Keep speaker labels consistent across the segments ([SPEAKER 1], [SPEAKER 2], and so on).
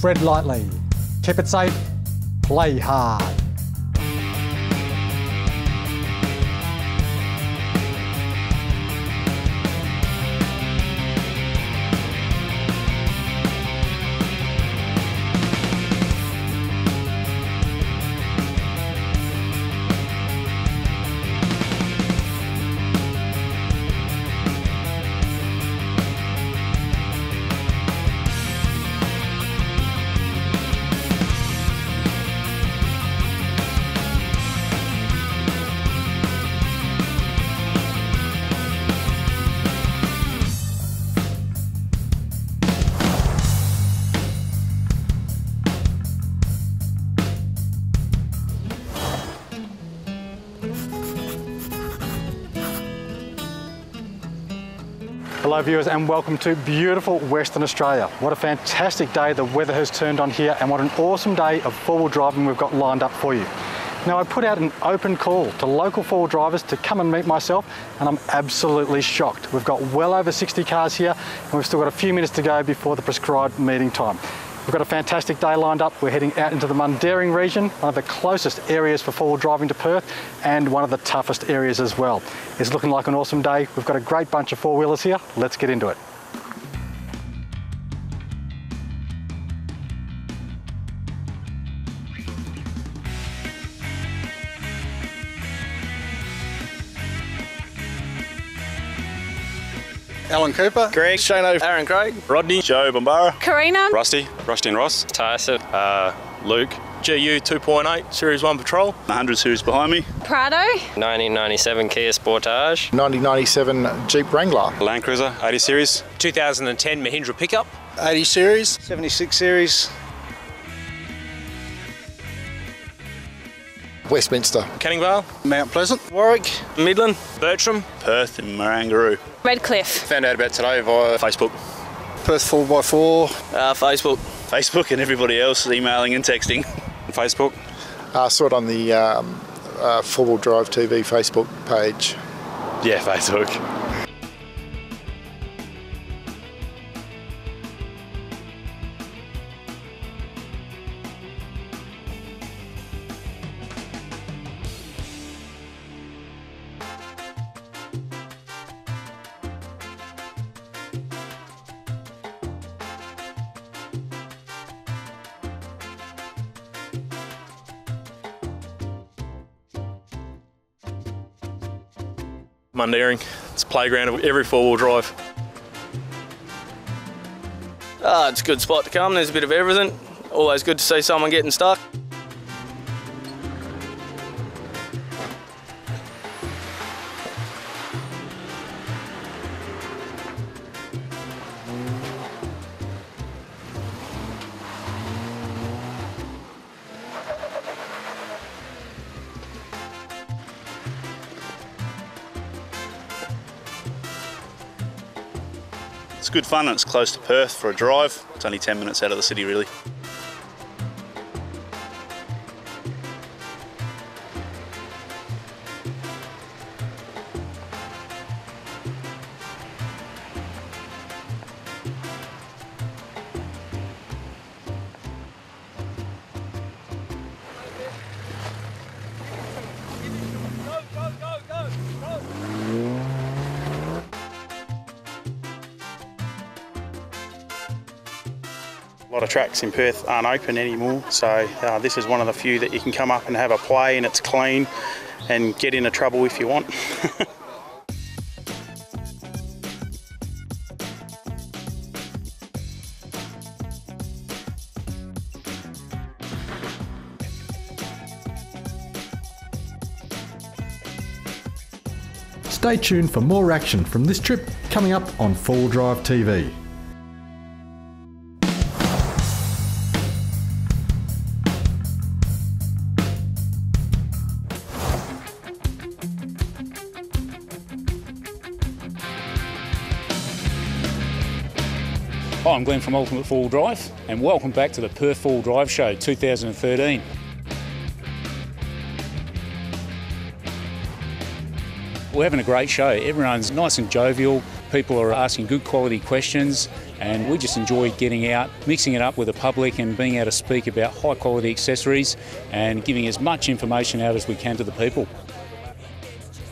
[SPEAKER 1] tread lightly. Keep it safe, play hard. Hello viewers and welcome to beautiful Western Australia. What a fantastic day the weather has turned on here and what an awesome day of four-wheel driving we've got lined up for you. Now I put out an open call to local four-wheel drivers to come and meet myself and I'm absolutely shocked. We've got well over 60 cars here and we've still got a few minutes to go before the prescribed meeting time. We've got a fantastic day lined up. We're heading out into the Mundaring region, one of the closest areas for four-wheel driving to Perth and one of the toughest areas as well. It's looking like an awesome day. We've got a great bunch of four-wheelers here. Let's get into it.
[SPEAKER 2] Alan Cooper,
[SPEAKER 3] Greg,
[SPEAKER 2] Shano,
[SPEAKER 3] Aaron Craig,
[SPEAKER 2] Rodney, Joe Bombara,
[SPEAKER 4] Karina,
[SPEAKER 5] Rusty, Rusty and Ross,
[SPEAKER 3] Tyson,
[SPEAKER 5] uh, Luke,
[SPEAKER 3] GU 2.8 Series 1 Patrol,
[SPEAKER 2] 100 series behind me,
[SPEAKER 4] Prado,
[SPEAKER 3] 1997 Kia Sportage,
[SPEAKER 6] 1997 Jeep Wrangler.
[SPEAKER 5] Land Cruiser 80 Series,
[SPEAKER 7] 2010 Mahindra pickup,
[SPEAKER 2] 80 series,
[SPEAKER 8] 76 series,
[SPEAKER 6] Westminster.
[SPEAKER 3] Canning Vale,
[SPEAKER 2] Mount Pleasant,
[SPEAKER 8] Warwick,
[SPEAKER 3] Midland,
[SPEAKER 7] Bertram,
[SPEAKER 2] Perth and Marangaroo.
[SPEAKER 4] Redcliffe.
[SPEAKER 5] found out about today via Facebook.
[SPEAKER 8] Perth 4x4,
[SPEAKER 3] uh, Facebook,
[SPEAKER 2] Facebook and everybody else emailing and texting.
[SPEAKER 5] Facebook,
[SPEAKER 6] Uh, saw it on the um, uh, Four Wheel Drive TV Facebook page.
[SPEAKER 5] yeah, Facebook.
[SPEAKER 3] Mundaring. It's a playground of every four-wheel drive. Ah, it's a good spot to come. There's a bit of everything. Always good to see someone getting stuck.
[SPEAKER 2] It's good fun and it's close to Perth for a drive. It's only 10 minutes out of the city, really. Tracks in Perth aren't open anymore, so uh, this is one of the few that you can come up and have a play and it's clean and get into trouble if you want.
[SPEAKER 1] Stay tuned for more action from this trip coming up on Full Drive TV.
[SPEAKER 9] I'm Glenn from Ultimate Four Drive, and welcome back to the Perth Four Drive Show 2013. We're having a great show. Everyone's nice and jovial. People are asking good quality questions, And we just enjoy getting out, mixing it up with the public, and being able to speak about high quality accessories and giving as much information out as we can to the people.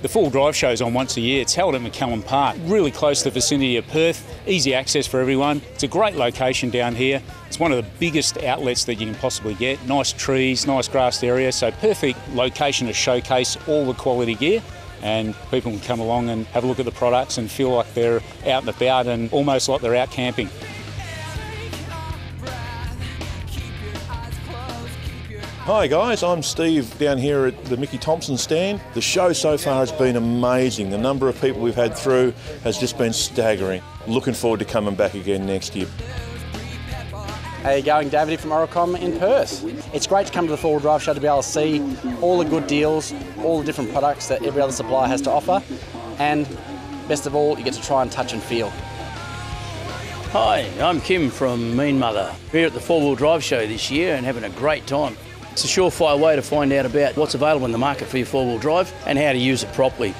[SPEAKER 9] The full drive show's on once a year. It's held at McCallum Park, really close to the vicinity of Perth, easy access for everyone. It's a great location down here. It's one of the biggest outlets that you can possibly get. Nice trees, nice grassed area, so perfect location to showcase all the quality gear. And people can come along and have a look at the products and feel like they're out and about and almost like they're out camping.
[SPEAKER 4] Hi guys, I'm Steve down here at the Mickey Thompson stand. The show so far has been amazing. The number of people we've had through has just been staggering. Looking forward to coming back again next year.
[SPEAKER 10] How you going, David from Oricom in Perth? It's great to come to the Four Wheel Drive Show to be able to see all the good deals, all the different products that every other supplier has to offer, and best of all, you get to try and touch and feel.
[SPEAKER 11] Hi, I'm Kim from Mean Mother. We're here at the Four Wheel Drive Show this year and having a great time. It's a surefire way to find out about what's available in the market for your four wheel drive and how to use it properly.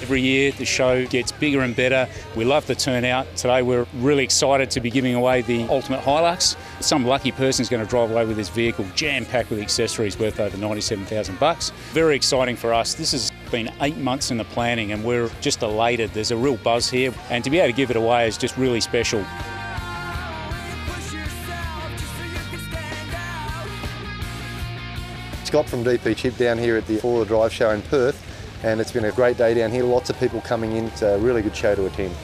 [SPEAKER 9] Every year the show gets bigger and better. We love the turnout. Today we're really excited to be giving away the Ultimate Hilux. Some lucky person is going to drive away with this vehicle jam packed with accessories worth over 97,000 bucks. Very exciting for us. This has been eight months in the planning and we're just elated. There's a real buzz here and to be able to give it away is just really special.
[SPEAKER 12] Scott from DP Chip down here at the Four Wheel Drive Show in Perth and it's been a great day down here. Lots of people coming in. It's a really good show to attend.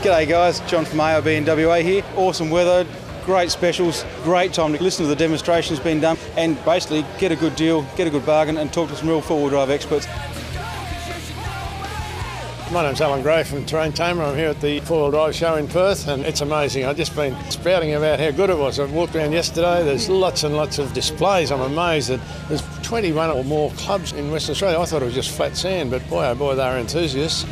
[SPEAKER 8] G'day guys, John from in WA here. Awesome weather, great specials, great time to listen to the demonstrations being done and basically get a good deal, get a good bargain and talk to some real four-wheel drive experts.
[SPEAKER 6] My name's Alan Gray from Terrain Tamer. I'm here at the Four Wheel Drive Show in Perth and it's amazing. I've just been spouting about how good it was. I walked around yesterday, there's lots and lots of displays. I'm amazed that there's 21 or more clubs in Western Australia. I thought it was just flat sand, but boy oh boy, they're enthusiasts.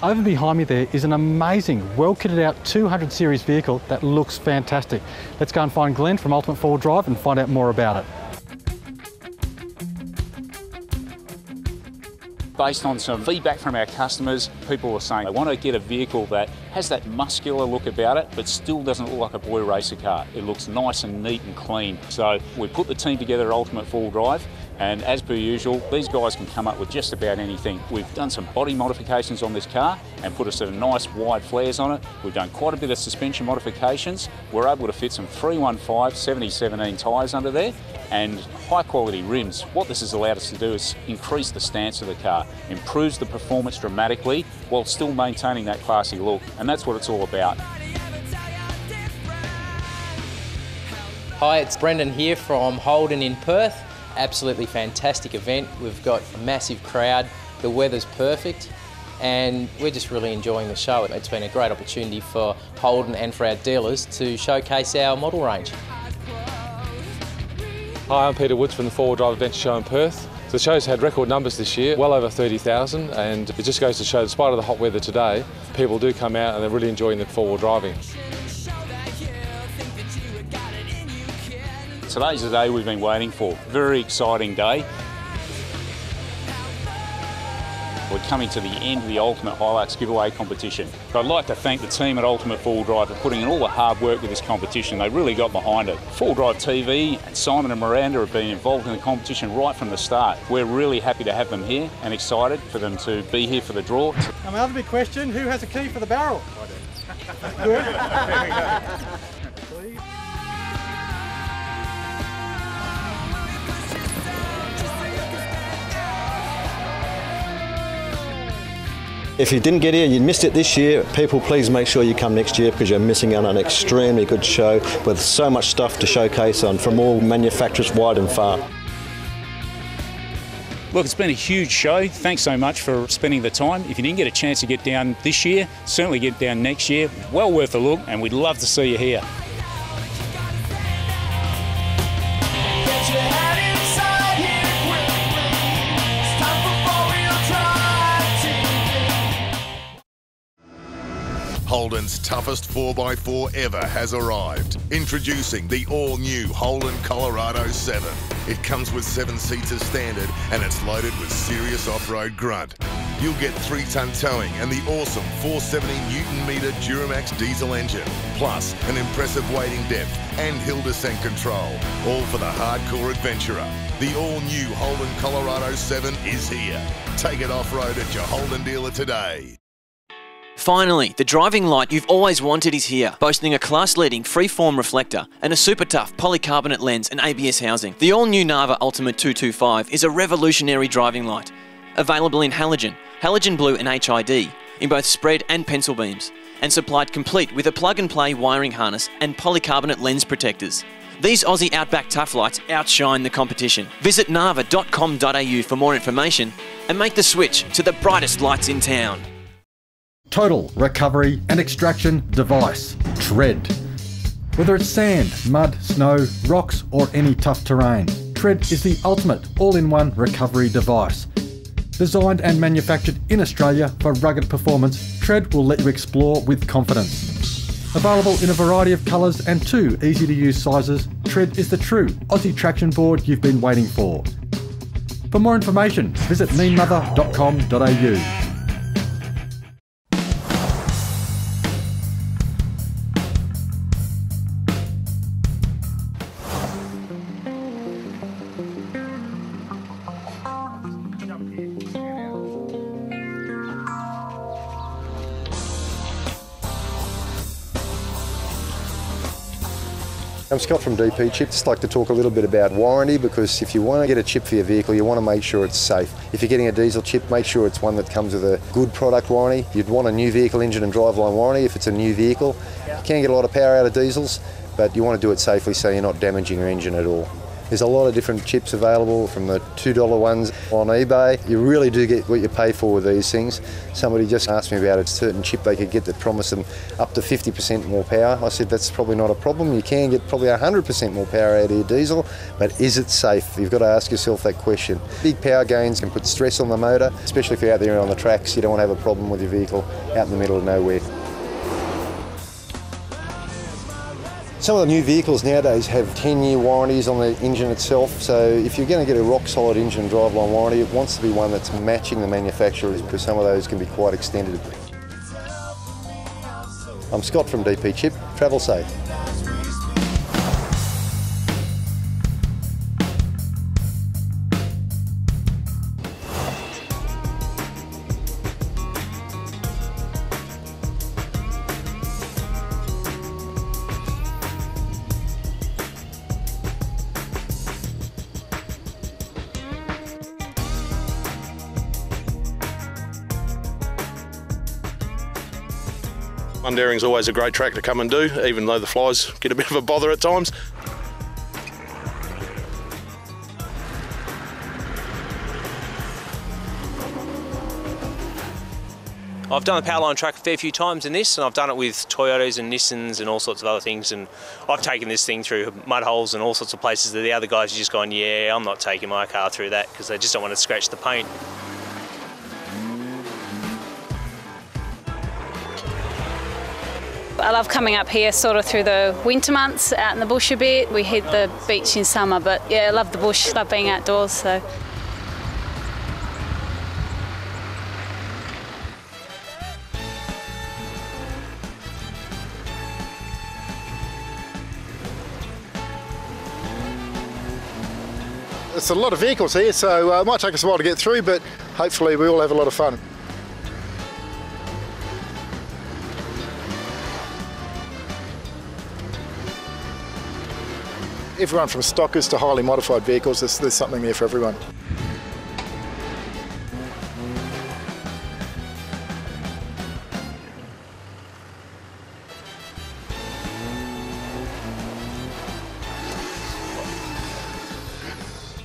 [SPEAKER 1] Over behind me there is an amazing, well kitted out 200 series vehicle that looks fantastic. Let's go and find Glenn from Ultimate Four Wheel Drive and find out more about it.
[SPEAKER 9] Based on some feedback from our customers, people were saying they want to get a vehicle that has that muscular look about it, but still doesn't look like a boy racer car. It looks nice and neat and clean. So we put the team together at Ultimate Full Drive, and as per usual, these guys can come up with just about anything. We've done some body modifications on this car and put a set of nice wide flares on it. We've done quite a bit of suspension modifications. We're able to fit some 315 7017 tyres under there and high quality rims. What this has allowed us to do is increase the stance of the car, improves the performance dramatically while still maintaining that classy look. And that's what it's all about.
[SPEAKER 13] Hi, it's Brendan here from Holden in Perth. Absolutely fantastic event. We've got a massive crowd. The weather's perfect and we're just really enjoying the show. It's been a great opportunity for Holden and for our dealers to showcase our model range.
[SPEAKER 14] Hi, I'm Peter Woods from the Four Wheel Drive Adventure Show in Perth. The show's had record numbers this year, well over 30,000, and it just goes to show, despite of the hot weather today, people do come out and they're really enjoying the four-wheel driving.
[SPEAKER 9] Today's the day we've been waiting for. Very exciting day. Coming to the end of the Ultimate Hilux giveaway competition. I'd like to thank the team at Ultimate Four Drive for putting in all the hard work with this competition. They really got behind it. Four Drive TV and Simon and Miranda have been involved in the competition right from the start. We're really happy to have them here and excited for them to be here for the draw.
[SPEAKER 1] Now my other big question, who has a key for the barrel? I do.
[SPEAKER 15] If you didn't get here, you missed it this year, people please make sure you come next year because you're missing out on an extremely good show with so much stuff to showcase on from all manufacturers wide and far.
[SPEAKER 9] Look, it's been a huge show. Thanks so much for spending the time. If you didn't get a chance to get down this year, certainly get down next year. Well worth a look, and we'd love to see you here.
[SPEAKER 16] Holden's toughest 4x4 ever has arrived. Introducing the all-new Holden Colorado 7. It comes with seven seats as standard and it's loaded with serious off-road grunt. You'll get 3-ton towing and the awesome 470 newton meter Duramax diesel engine, plus an impressive wading depth and hill descent control, all for the hardcore adventurer. The all-new Holden Colorado 7 is here. Take it off-road at your Holden dealer today.
[SPEAKER 17] Finally, the driving light you've always wanted is here, boasting a class-leading freeform reflector and a super tough polycarbonate lens and ABS housing. The all-new Narva Ultima 225 is a revolutionary driving light, available in halogen, halogen blue and HID, in both spread and pencil beams, and supplied complete with a plug-and-play wiring harness and polycarbonate lens protectors. These Aussie Outback Tough Lights outshine the competition. Visit narva.com.au for more information and make the switch to the brightest lights in town.
[SPEAKER 1] Total recovery and extraction device. Tread. Whether it's sand, mud, snow, rocks, or any tough terrain, Tread is the ultimate all in one recovery device. Designed and manufactured in Australia for rugged performance, Tread will let you explore with confidence. Available in a variety of colours and two easy to use sizes, Tread is the true Aussie traction board you've been waiting for. For more information, visit meanmother.com.au.
[SPEAKER 12] I'm Scott from DP Chip. Just like to talk a little bit about warranty because if you want to get a chip for your vehicle, you want to make sure it's safe. If you're getting a diesel chip, make sure it's one that comes with a good product warranty. You'd want a new vehicle engine and driveline warranty if it's a new vehicle. You can get a lot of power out of diesels, but you want to do it safely so you're not damaging your engine at all. There's a lot of different chips available from the $2 ones on eBay. You really do get what you pay for with these things. Somebody just asked me about a certain chip they could get that promised them up to 50% more power. I said that's probably not a problem. You can get probably 100% more power out of your diesel, but is it safe? You've got to ask yourself that question. Big power gains can put stress on the motor, especially if you're out there on the tracks. You don't want to have a problem with your vehicle out in the middle of nowhere. Some of the new vehicles nowadays have 10 year warranties on the engine itself, so if you're going to get a rock solid engine driveline warranty, it wants to be one that's matching the manufacturers because some of those can be quite extended. I'm Scott from DP Chip, travel safe.
[SPEAKER 18] Mundaring's always a great track to come and do, even though the flies get a bit of a bother at times.
[SPEAKER 7] I've done the Powerline track a fair few times in this, and I've done it with Toyotas and Nissans and all sorts of other things. And I've taken this thing through mud holes and all sorts of places that the other guys are just going, yeah, I'm not taking my car through that because they just don't want to scratch the paint.
[SPEAKER 19] I love coming up here sort of through the winter months, out in the bush a bit. We hit the beach in summer, but yeah, I love the bush, love being outdoors. So.
[SPEAKER 6] It's a lot of vehicles here, so uh, it might take us a while to get through, but hopefully we all have a lot of fun. Everyone from stockers to highly modified vehicles, there's, there's something there for everyone.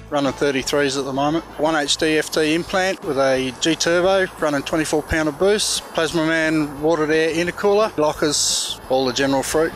[SPEAKER 20] running 33s at the moment. 1HD FT implant with a G Turbo running 24 pound of boost, Plazmaman watered air intercooler, lockers, all the general fruit.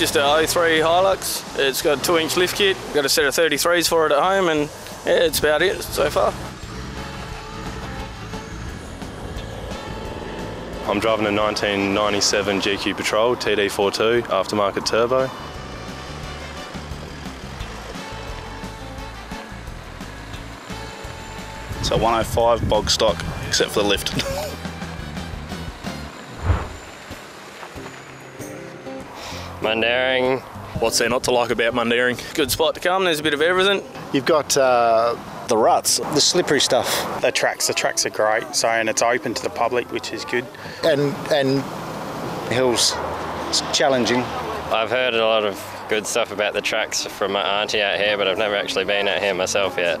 [SPEAKER 3] Just a 03 Hilux. It's got a two inch lift kit, got a set of 33s for it at home, and yeah, it's about it so far.
[SPEAKER 21] I'm driving a 1997 GQ Patrol TD42 aftermarket turbo.
[SPEAKER 22] So 105 bog stock, except for the lift.
[SPEAKER 3] Mundaring.
[SPEAKER 22] What's there not to like about Mundaring?
[SPEAKER 3] Good spot to come, there's a bit of everything.
[SPEAKER 6] You've got uh, the ruts,
[SPEAKER 2] the slippery stuff. The tracks, the tracks are great. So and it's open to the public, which is good.
[SPEAKER 6] And and hills, it's challenging.
[SPEAKER 23] I've heard a lot of good stuff about the tracks from my auntie out here, but I've never actually been out here myself yet.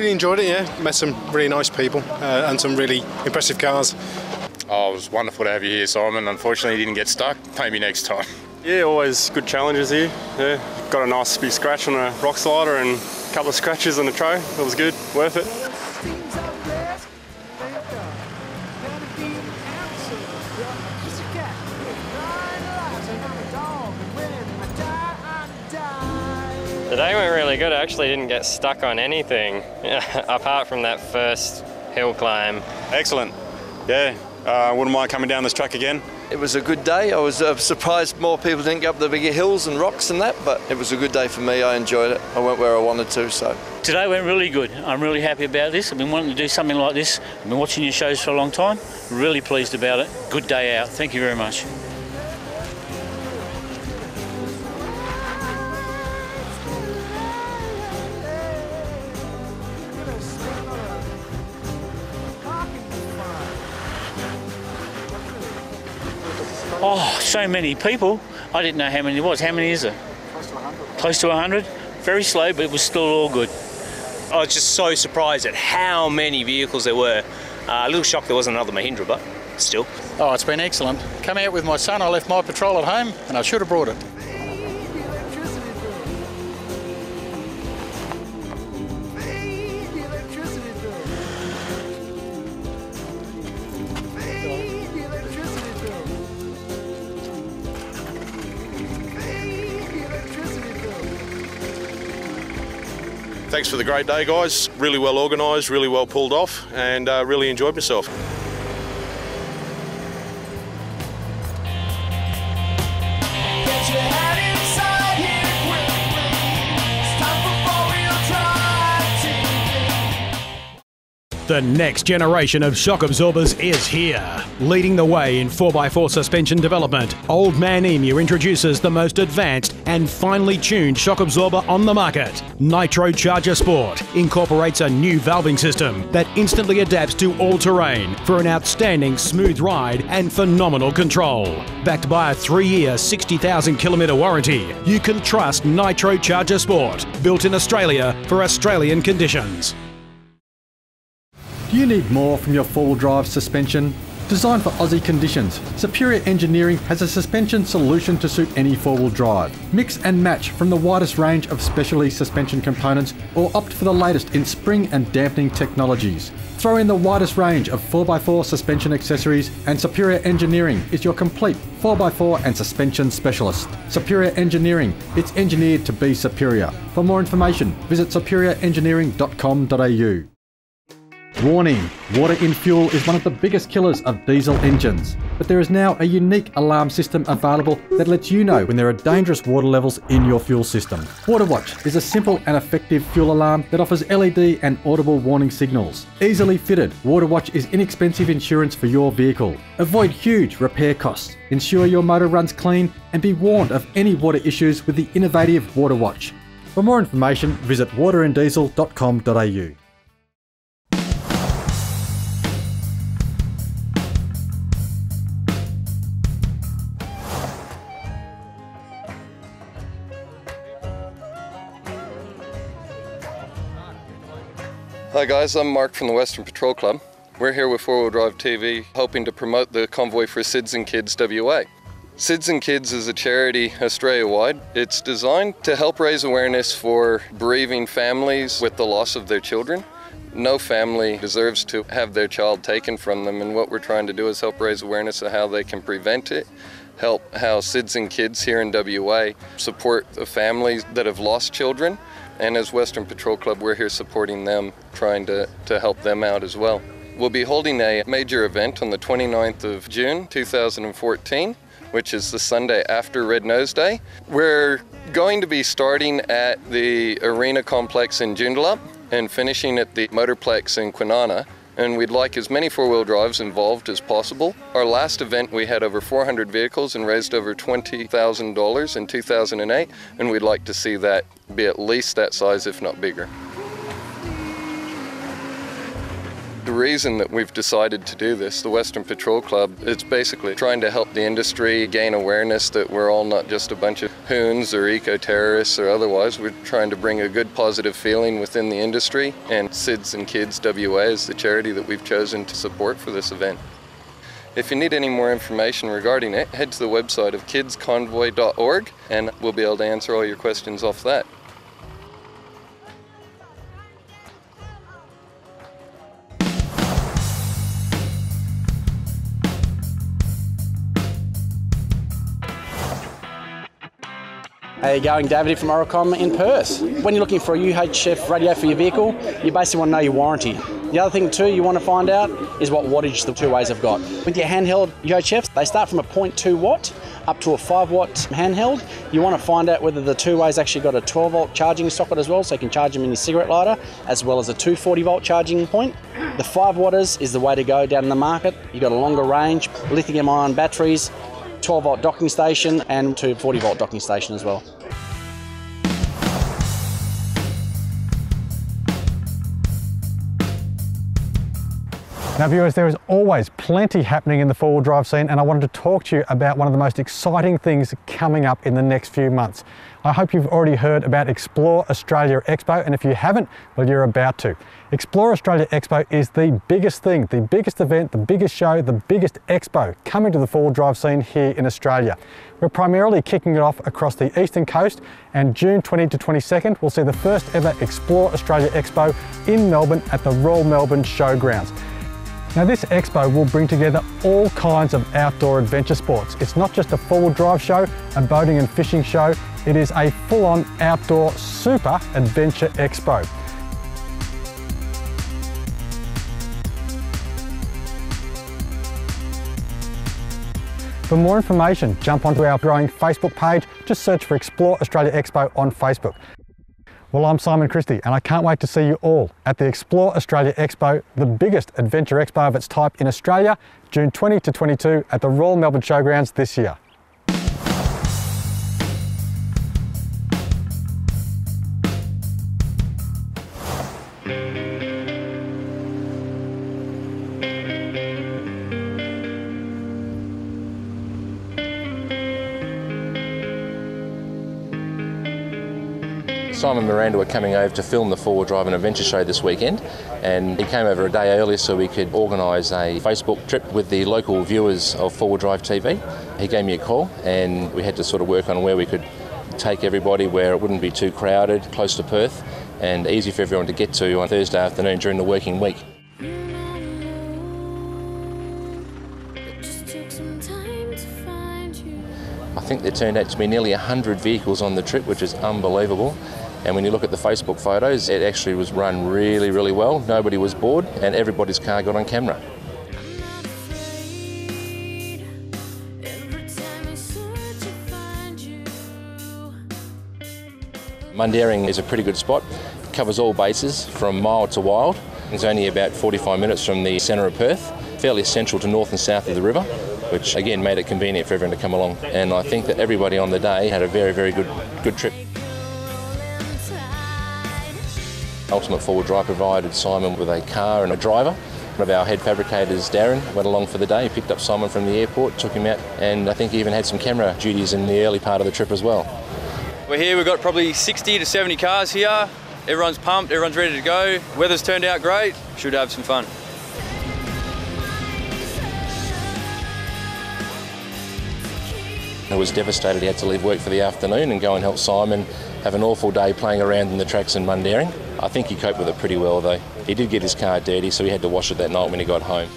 [SPEAKER 24] Really enjoyed it, yeah. Met some really nice people uh, and some really impressive cars.
[SPEAKER 25] Oh, it was wonderful to have you here, Simon. Unfortunately, you didn't get stuck. Maybe next time.
[SPEAKER 26] Yeah, always good challenges here. Yeah, got a nice big scratch on a rock slider and a couple of scratches on the tray. It was good, worth it.
[SPEAKER 23] Today went really good. I actually didn't get stuck on anything apart from that first hill climb.
[SPEAKER 26] Excellent. Yeah, uh, wouldn't mind coming down this track again.
[SPEAKER 27] It was a good day. I was uh, surprised more people didn't go up the bigger hills and rocks and that, but it was a good day for me. I enjoyed it. I went where I wanted to, so.
[SPEAKER 28] Today went really good. I'm really happy about this. I've been wanting to do something like this. I've been watching your shows for a long time. Really pleased about it. Good day out. Thank you very much. So many people. I didn't know how many it was. How many is it? Close to 100. Close to 100. Very slow, but it was still all good.
[SPEAKER 7] I was just so surprised at how many vehicles there were. Uh, a little shocked there wasn't another Mahindra, but still.
[SPEAKER 29] Oh, it's been excellent. Come out with my son. I left my patrol at home, and I should have brought it.
[SPEAKER 18] Thanks for the great day, guys. Really well organised, really well pulled off, and uh, really enjoyed myself.
[SPEAKER 30] The next generation of shock absorbers is here. Leading the way in 4x4 suspension development, Old Man Emu introduces the most advanced and finely tuned shock absorber on the market. Nitrocharger Sport incorporates a new valving system that instantly adapts to all terrain for an outstanding smooth ride and phenomenal control. Backed by a three year, 60,000 kilometre warranty, you can trust Nitrocharger Sport, built in Australia for Australian conditions.
[SPEAKER 1] Do you need more from your four-wheel drive suspension? Designed for Aussie conditions, Superior Engineering has a suspension solution to suit any four-wheel drive. Mix and match from the widest range of specialty suspension components or opt for the latest in spring and dampening technologies. Throw in the widest range of 4x4 suspension accessories and Superior Engineering is your complete 4x4 and suspension specialist. Superior Engineering, it's engineered to be superior. For more information, visit superiorengineering.com.au. Warning, water in fuel is one of the biggest killers of diesel engines. But there is now a unique alarm system available that lets you know when there are dangerous water levels in your fuel system. WaterWatch is a simple and effective fuel alarm that offers LED and audible warning signals. Easily fitted, WaterWatch is inexpensive insurance for your vehicle. Avoid huge repair costs. Ensure your motor runs clean and be warned of any water issues with the innovative WaterWatch. For more information, visit wateranddiesel.com.au.
[SPEAKER 27] Hi guys, I'm Mark from the Western Patrol Club. We're here with Four Wheel Drive TV hoping to promote the convoy for SIDS and Kids WA. SIDS and Kids is a charity Australia wide. It's designed to help raise awareness for bereaving families with the loss of their children. No family deserves to have their child taken from them, and what we're trying to do is help raise awareness of how they can prevent it, help how SIDS and Kids here in WA support the families that have lost children, and as Western Patrol Club, we're here supporting them, trying to, to help them out as well. We'll be holding a major event on the 29th of June 2014, which is the Sunday after Red Nose Day. We're going to be starting at the Arena Complex in Joondalup and finishing at the Motorplex in Kwinana. And we'd like as many four-wheel drives involved as possible. Our last event, we had over 400 vehicles and raised over $20,000 in 2008, and we'd like to see that be at least that size, if not bigger. The reason that we've decided to do this, the Western Patrol Club, it's basically trying to help the industry gain awareness that we're all not just a bunch of hoons or eco-terrorists or otherwise. We're trying to bring a good positive feeling within the industry and SIDS and Kids WA is the charity that we've chosen to support for this event. If you need any more information regarding it, head to the website of kidsconvoy.org and we'll be able to answer all your questions off that.
[SPEAKER 10] You going, David from Oricom in Perth? When you're looking for a UHF radio for your vehicle, you basically want to know your warranty. The other thing too you want to find out is what wattage the two ways have got. With your handheld UHFs, they start from a 0.2 watt up to a 5 watt handheld. You want to find out whether the two ways actually got a 12 volt charging socket as well, so you can charge them in your cigarette lighter, as well as a 240 volt charging point. The 5 watters is the way to go down in the market. You've got a longer range, lithium ion batteries, 12 volt docking station and 240 volt docking station as well.
[SPEAKER 1] Now viewers, there is always plenty happening in the four-wheel drive scene and I wanted to talk to you about one of the most exciting things coming up in the next few months. I hope you've already heard about Explore Australia Expo and if you haven't, well you're about to. Explore Australia Expo is the biggest thing, the biggest event, the biggest show, the biggest expo coming to the four-wheel drive scene here in Australia. We're primarily kicking it off across the eastern coast and June 20 to 22nd we'll see the first ever Explore Australia Expo in Melbourne at the Royal Melbourne Showgrounds. Now this expo will bring together all kinds of outdoor adventure sports. It's not just a four-wheel drive show, a boating and fishing show, it is a full-on outdoor super adventure expo. For more information, jump onto our growing Facebook page, just search for Explore Australia Expo on Facebook. Well, I'm Simon Christie and I can't wait to see you all at the Explore Australia Expo, the biggest adventure expo of its type in Australia, June 20 to 22 at the Royal Melbourne Showgrounds this year.
[SPEAKER 31] Simon Miranda were coming over to film the four-wheel drive and adventure show this weekend, and he came over a day earlier so we could organise a Facebook trip with the local viewers of four-wheel drive TV. He gave me a call, and we had to sort of work on where we could take everybody where it wouldn't be too crowded, close to Perth, and easy for everyone to get to on Thursday afternoon during the working week. I think there turned out to be nearly 100 vehicles on the trip, which is unbelievable. And when you look at the Facebook photos, it actually was run really, really well. Nobody was bored, and everybody's car got on camera. Mundaring is a pretty good spot. It covers all bases from mild to wild. It's only about 45 minutes from the centre of Perth, fairly central to north and south of the river, which again made it convenient for everyone to come along. And I think that everybody on the day had a very, very good, good trip. Ultimate Forward Drive provided Simon with a car and a driver. One of our head fabricators, Darren, went along for the day, picked up Simon from the airport, took him out, and I think he even had some camera duties in the early part of the trip as well.
[SPEAKER 32] We're here, we've got probably 60 to 70 cars here. Everyone's pumped, everyone's ready to go. Weather's turned out great, should have some fun.
[SPEAKER 31] I was devastated he had to leave work for the afternoon and go and help Simon have an awful day playing around in the tracks in Mundaring. I think he coped with it pretty well though. He did get his car dirty, so he had to wash it that night when he got home.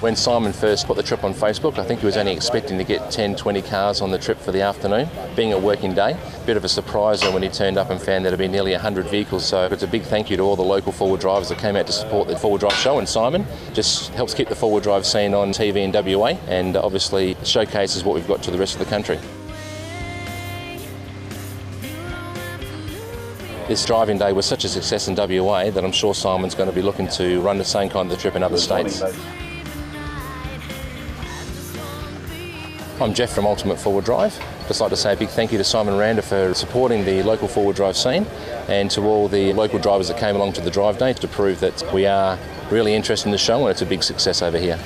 [SPEAKER 31] When Simon first put the trip on Facebook, I think he was only expecting to get 10, 20 cars on the trip for the afternoon, being a working day. Bit of a surprise when he turned up and found there'd been nearly 100 vehicles. So it's a big thank you to all the local four-wheel drivers that came out to support the four-wheel drive show. And Simon just helps keep the four-wheel drive scene on TV in WA and obviously showcases what we've got to the rest of the country. This driving day was such a success in WA that I'm sure Simon's going to be looking to run the same kind of trip in other states. I'm Jeff from Ultimate Forward Drive. Just like to say a big thank you to Simon Rander for supporting the local forward drive scene and to all the local drivers that came along to the drive day to prove that we are really interested in the show and it's a big success over here.